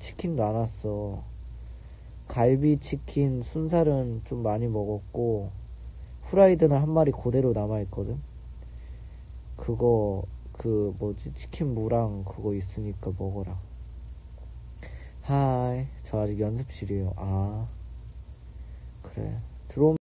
치킨도 안 왔어. 갈비 치킨 순살은 좀 많이 먹었고 후라이드는 한 마리 그대로 남아 있거든. 그거 그 뭐지 치킨 무랑 그거 있으니까 먹어라. 하이 저 아직 연습실이에요. 아 그래 들어오면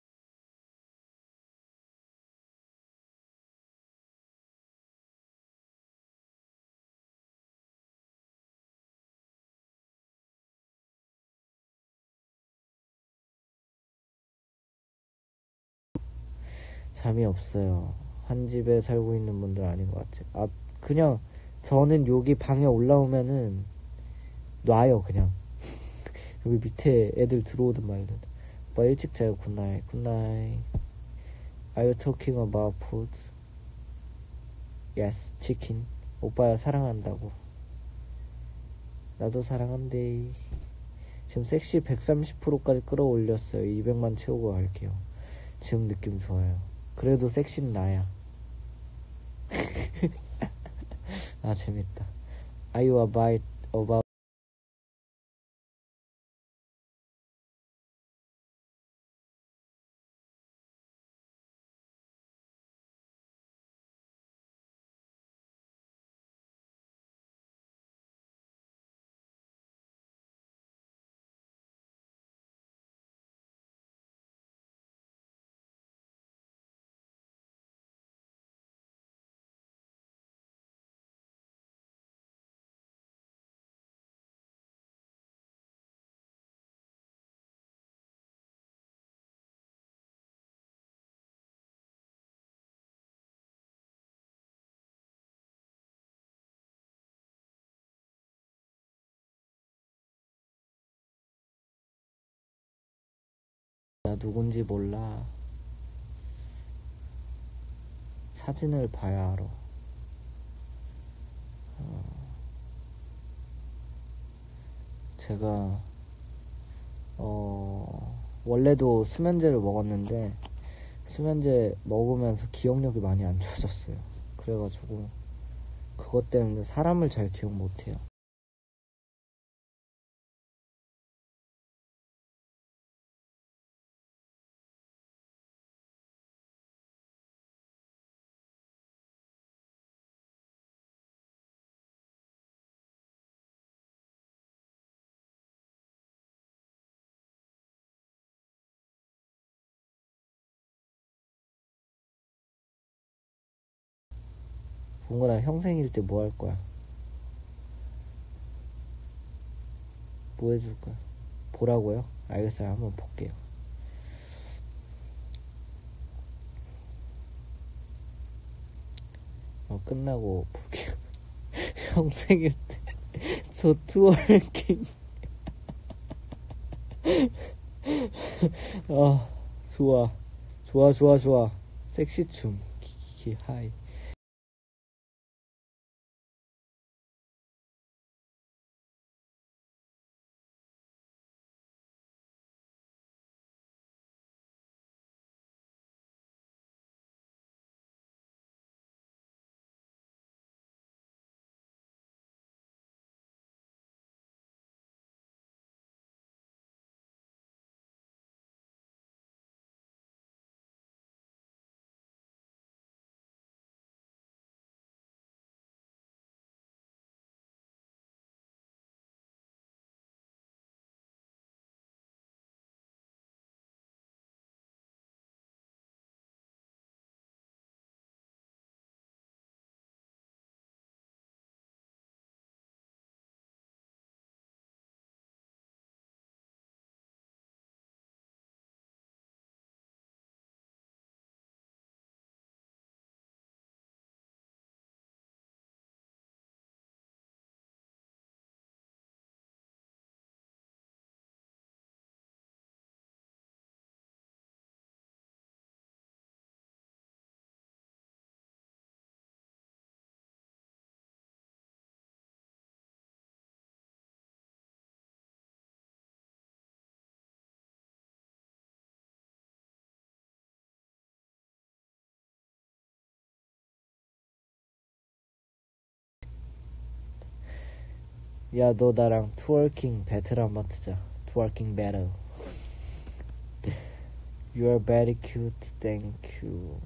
잠이 없어요. 한 집에 살고 있는 분들 아닌 것 같아요. 아 그냥 저는 여기 방에 올라오면은 놔요 그냥. 여기 밑에 애들 들어오든 말든. 오빠 일찍 자요. good night good night Are you talking about food? Yes, 치킨 오빠야 사랑한다고. 나도 사랑한대. 지금 섹시 130%까지 끌어올렸어요. 200만 채우고 갈게요. 지금 느낌 좋아요 그래도 섹시는 나야 아 재밌다 you about about 누군지 몰라. 사진을 봐야 알아. 어, 제가 어, 원래도 수면제를 먹었는데 수면제 먹으면서 기억력이 많이 안 좋아졌어요. 그래가지고 그것 때문에 사람을 잘 기억 못해요. 봉건아 형 생일 때 뭐 할 거야? 뭐 해줄 거야? 보라고요? 알겠어요. 한번 볼게요. 어, 끝나고 볼게요. 형 생일 때 저 twerking. 아, 좋아. 좋아, 좋아, 좋아. 섹시춤. 키키, 하이. 야, 너 나랑 트월킹 배틀 한번 트자. 트월킹 배틀. You are very cute, thank you.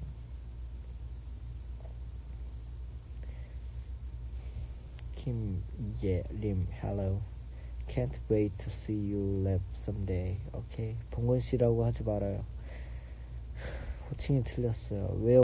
김예림, hello. Can't wait to see you live someday. Okay. 봉건 씨라고 하지 말아요. 호칭이 틀렸어요. 왜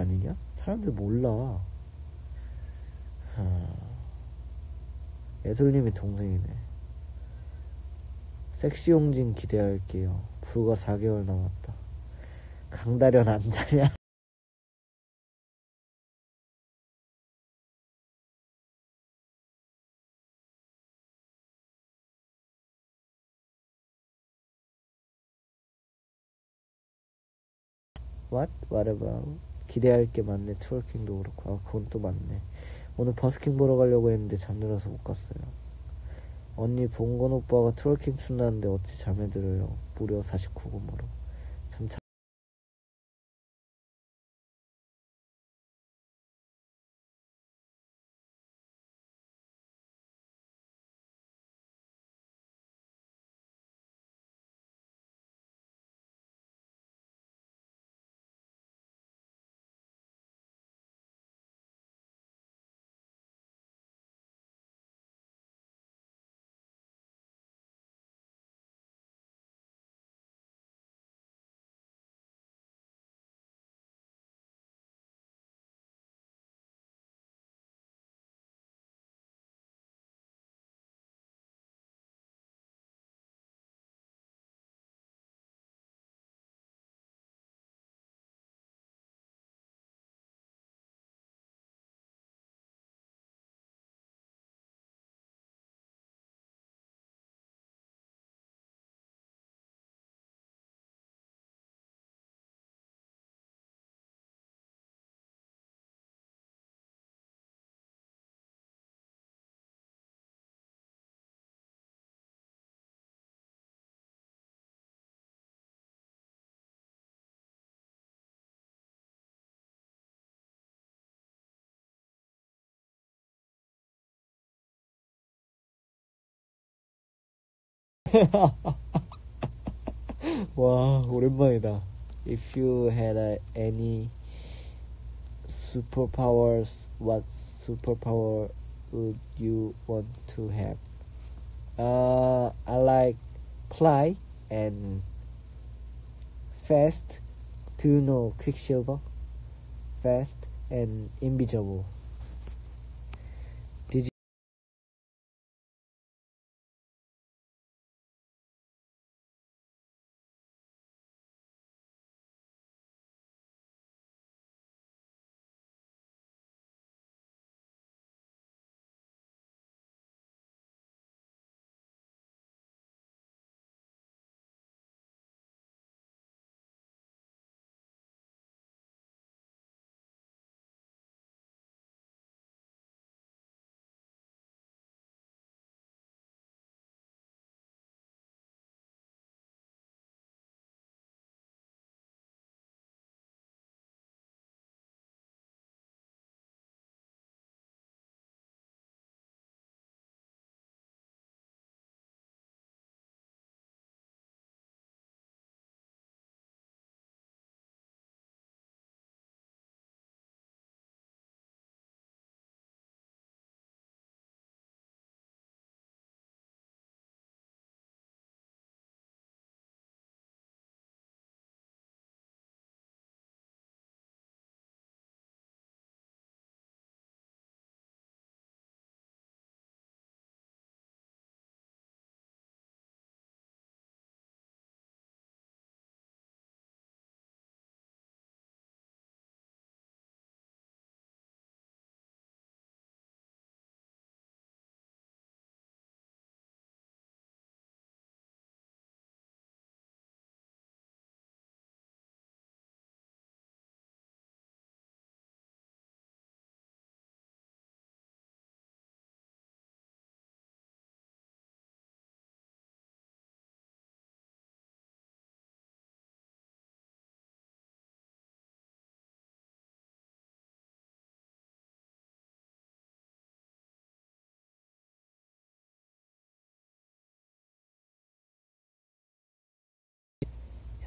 아니냐? 사람들 몰라. 하... 예솔님이 동생이네. 섹시 용진 기대할게요. 불과 4개월 남았다. 강다련 안 자냐? What? What about? 기대할 게 많네. twerking도 그렇고. 아, 그건 또 많네. 오늘 버스킹 보러 가려고 했는데 잠들어서 못 갔어요. 언니 봉건 오빠가 twerking 춘다는데 어찌 잠에 들어요. 무려 49금으로. 와 오랜만이다. If you had uh, any superpowers, what superpower would you want to have? Uh, I like fly and fast. Do you know Quicksilver? Fast and invisible.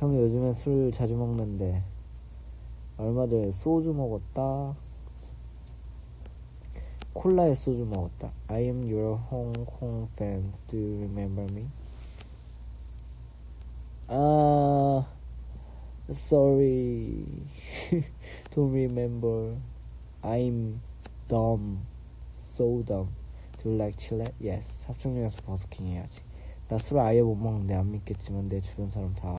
형이 요즘엔 술 자주 먹는데 얼마 전에 소주 먹었다. 콜라에 소주 먹었다. I am your Hong Kong fans. Do you remember me? 아, sorry. Don't remember. I'm dumb. So dumb. Do you like Chile? Yes. 합정역에서 버스킹 해야지. 나 술 아예 못 먹는데 안 믿겠지만 내 주변 사람 다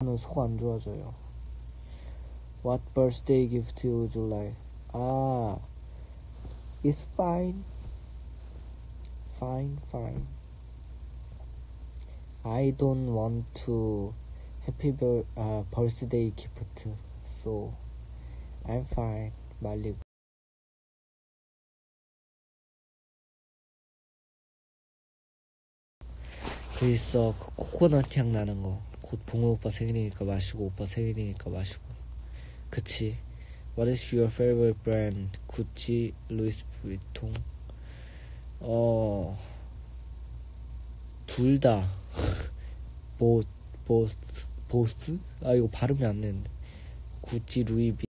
하면 속 안 좋아져요. What birthday gift would you like? 아, it's fine. Fine, fine. I don't want to happy bir- 아, birthday gift, so I'm fine. 말리고. 그 있어 그 코코넛 향 나는 거. 곧 봉호 오빠 생일이니까 마시고 오빠 생일이니까 마시고. 그치. What is your favorite brand? 구찌, 루이스 부이통. 어, 둘 다. 보, 보스트, 보스트? 아, 이거 발음이 안 되는데. 구찌, 루이비.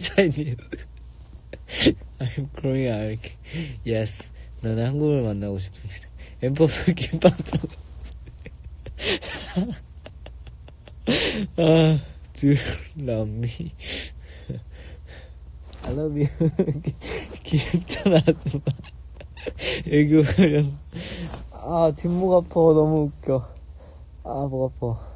Chinese. I'm Korean. American. Yes. 나는 한국을 만나고 싶습니다. 엠포스 김밥도. 아, do love me. I love you. 귀엽잖아, 아줌마. 애교 걸려서. 아, 뒷목 아파. 너무 웃겨. 아, 목 아파.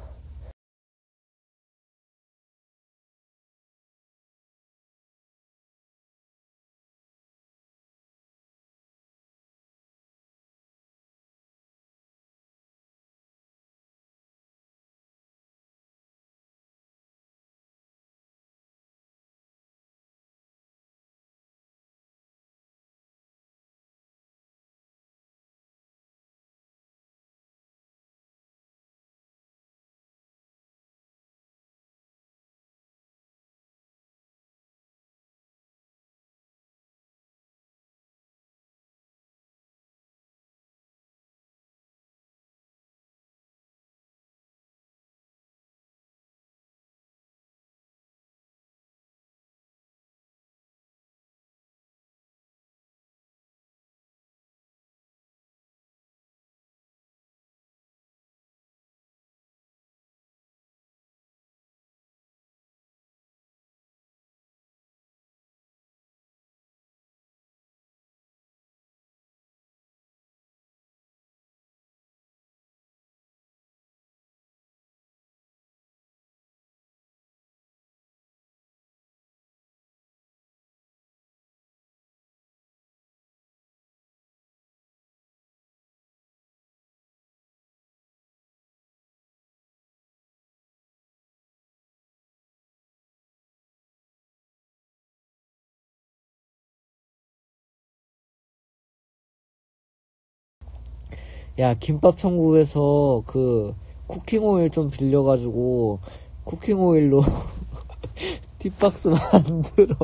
야, 김밥 천국에서 그 쿠킹 오일 좀 빌려가지고 쿠킹 오일로 팁박스 만들어.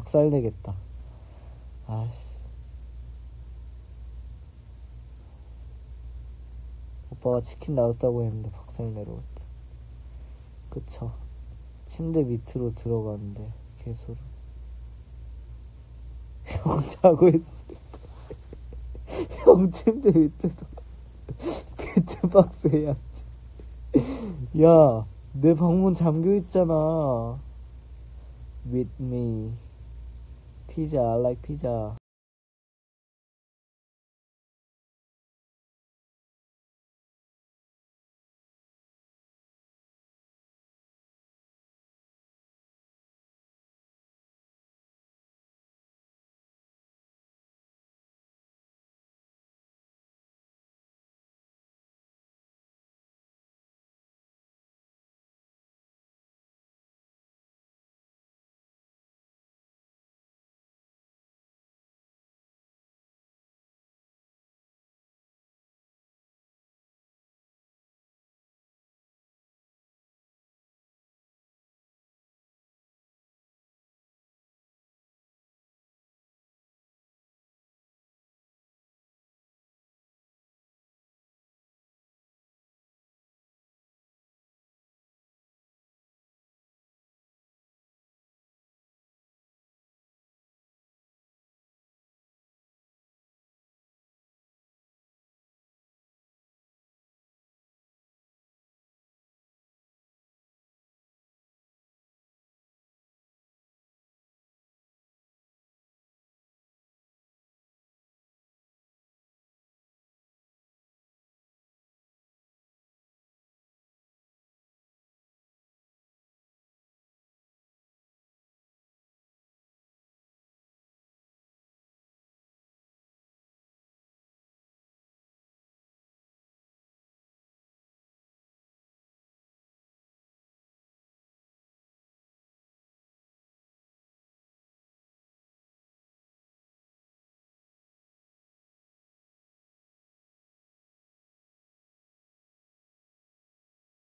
박살내겠다. 아씨. 오빠가 치킨 나왔다고 했는데 박살내러 왔다. 그쵸. 침대 밑으로 들어갔는데 개소름. 형 자고 있을 때. 형 침대 밑에도 비트박스 해야지. 야, 내 방문 잠겨 있잖아. With me. 피자, I like 피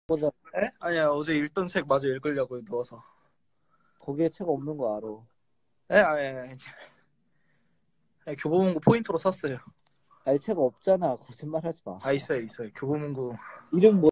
자. 보자. 에? 아니야 어제 읽던 책 마저 읽으려고 누워서 거기에 책 없는 거 알아. 에? 아니 아니 아니 교보문고 포인트로 샀어요 아니 책 없잖아. 거짓말 하지 마. 아 있어요 있어요 교보문고 이름 뭐?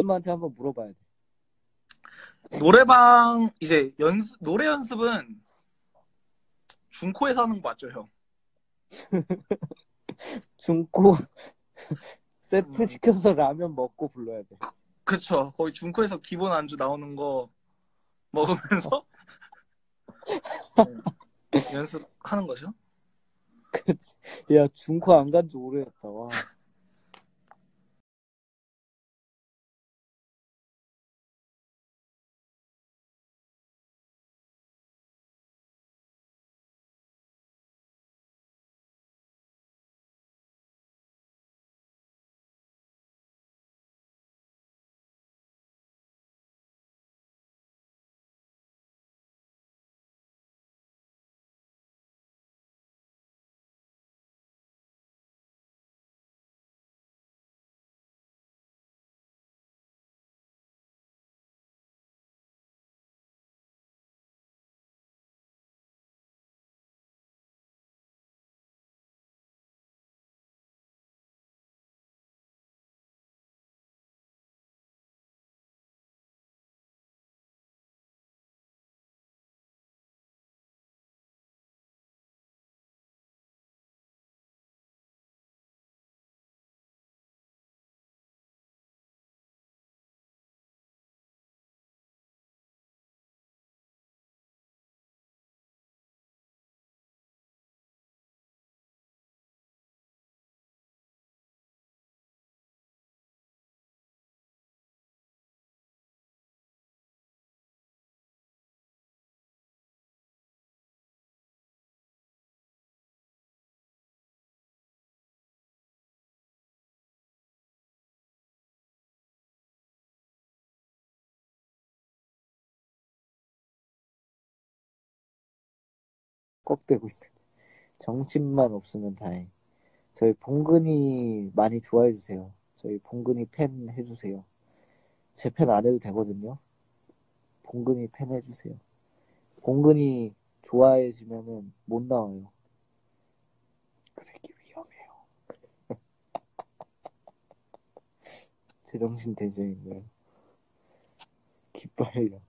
엄마한테 한번 물어봐야 돼. 노래방 이제 연습 노래 연습은 중코에서 하는 거 맞죠 형? 중고 세트 음. 시켜서 라면 먹고 불러야 돼. 그쵸 거기 중코에서 기본 안주 나오는 거 먹으면서 네, 연습하는 거죠 그치. 야 중고 안간 지 오래됐다. 와. 꺽대고 있는. 정신만 없으면 다행. 저희 봉근이 많이 좋아해 주세요. 저희 봉근이 팬 해주세요. 제 팬 안 해도 되거든요. 봉근이 팬 해주세요. 봉근이 좋아해지면은 못 나와요. 그 새끼 위험해요. 제정신 대장인가요? 기빨려.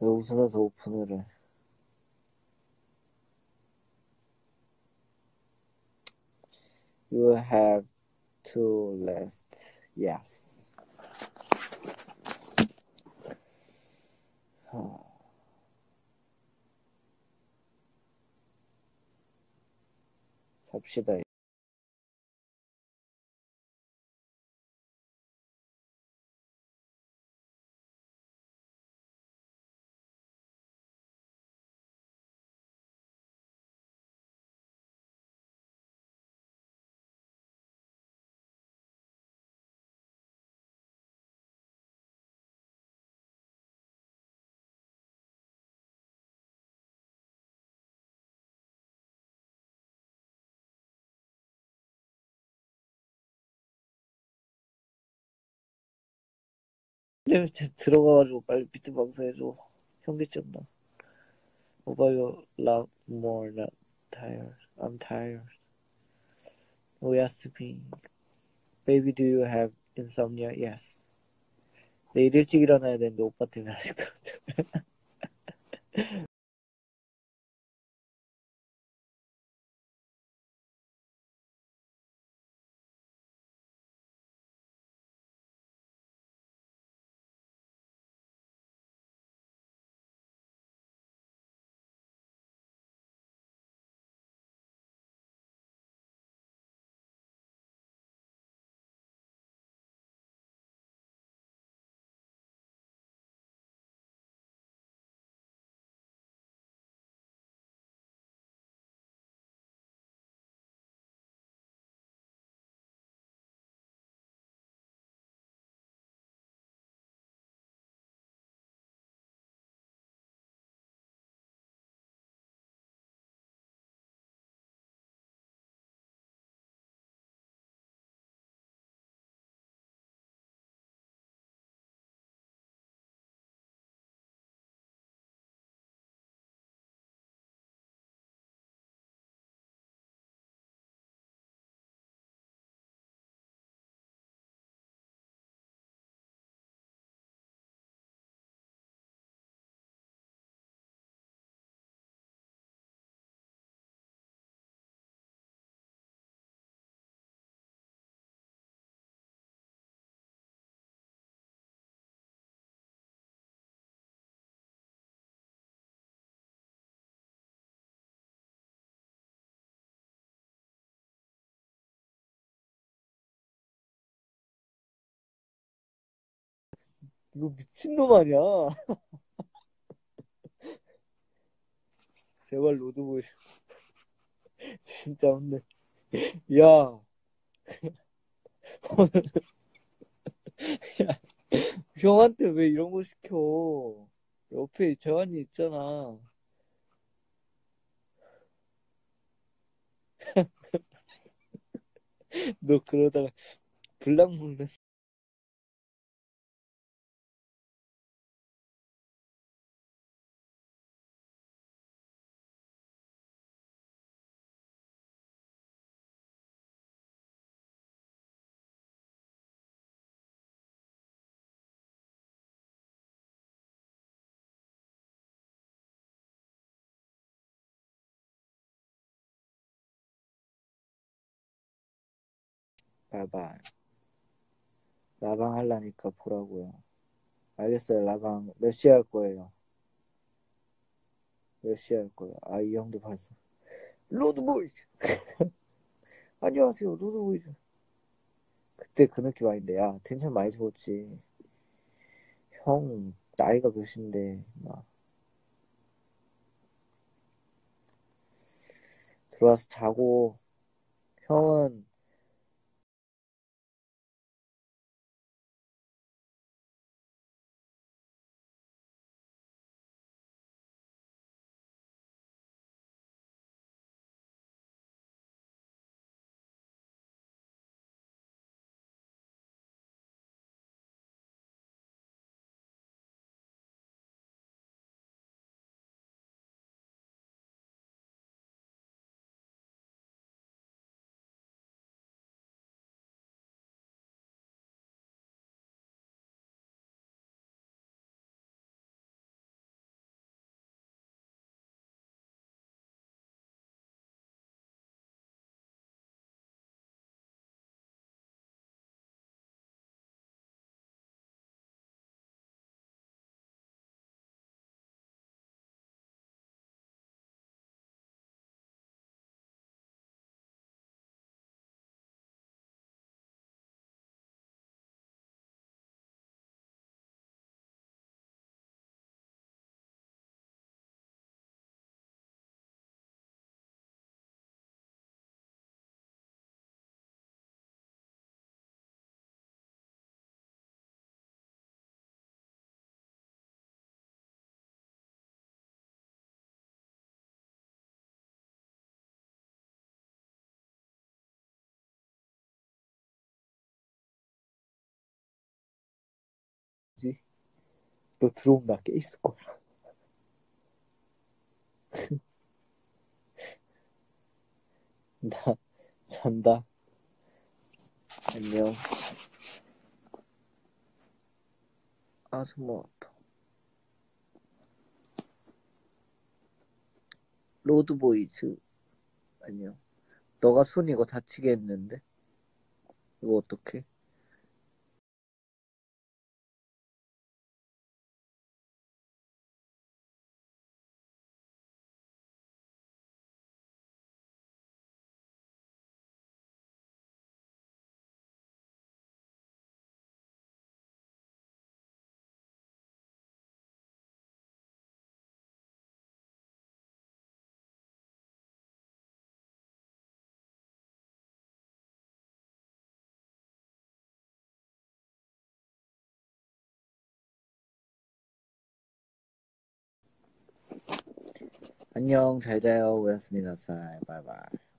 왜 웃으면서 오픈을 해? You have to rest. Yes. 하. 잡시다. 들어가가지고 빨리 비트박스 해줘. 현기증 나. Mobile lot more not tired. I'm tired. Oh, me. Baby, do you have insomnia? Yes. 내일 일찍 일어나야 되는데 오빠 때문에 아직도 이거 미친놈 아니야? 제발 로드보이. 진짜 혼내. 야. 야. 형한테 왜 이런 거 시켜? 옆에 재환이 있잖아. 너 그러다가 불락 먹는. 라방. 라방 하려니까 보라고요. 알겠어요, 라방. 몇 시에 할 거예요? 몇 시에 할 거예요? 아, 이 형도 봤어. 로드보이즈! 안녕하세요, 로드보이즈. 그때 그 느낌 아닌데, 야, 텐션 많이 죽었지. 형, 나이가 몇인데, 막. 들어와서 자고, 형은 너 들어오면 나 깨 있을 거야. 나 잔다. 안녕. 아, 정말 아파. 로드보이즈. 안녕. 너가 손 이거 다치게 했는데? 이거 어떡해? 안녕, 잘 자요. 오야스미 나사이. 바이바이.